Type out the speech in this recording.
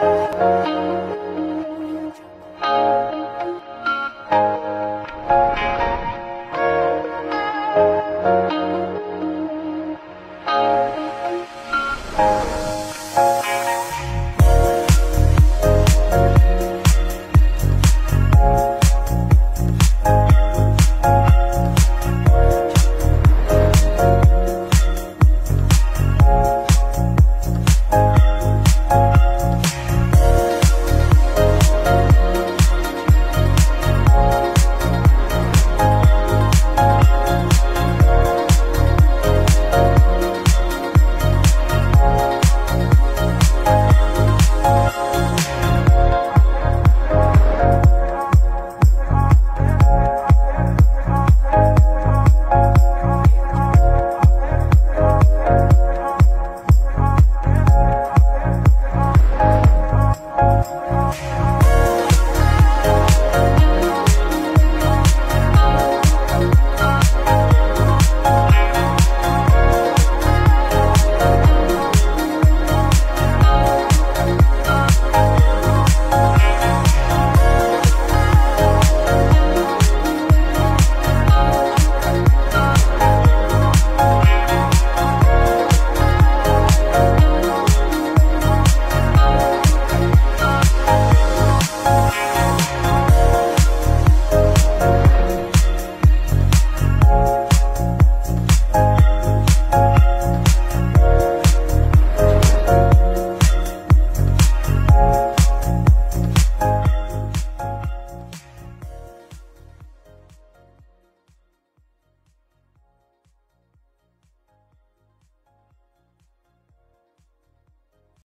え？